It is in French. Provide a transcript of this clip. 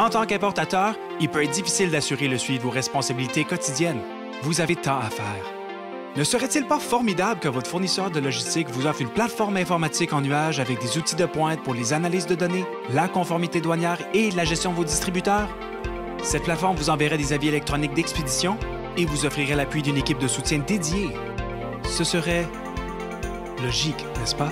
En tant qu'importateur, il peut être difficile d'assurer le suivi de vos responsabilités quotidiennes. Vous avez tant à faire. Ne serait-il pas formidable que votre fournisseur de logistique vous offre une plateforme informatique en nuage avec des outils de pointe pour les analyses de données, la conformité douanière et la gestion de vos distributeurs? Cette plateforme vous enverrait des avis électroniques d'expédition et vous offrirait l'appui d'une équipe de soutien dédiée. Ce serait logique, n'est-ce pas?